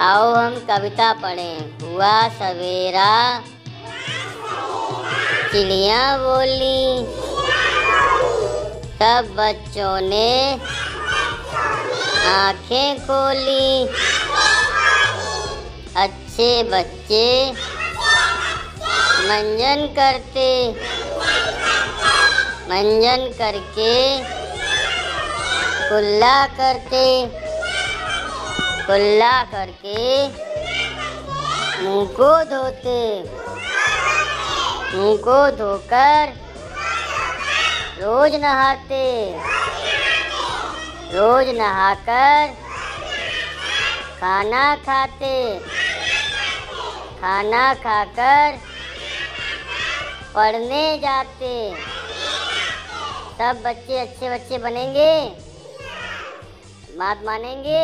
आओ हम कविता पढ़ें। हुआ सवेरा। चिड़िया बोली, सब बच्चों ने आँखें खोली। अच्छे बच्चे मंजन करते। मंजन करके कुल्ला करते। कुल्ला करके मुँह को धोते। मुँह को धोकर रोज नहाते। रोज नहाकर खाना खाते। खाना खाकर पढ़ने जाते। सब बच्चे अच्छे बच्चे बनेंगे, बात मानेंगे।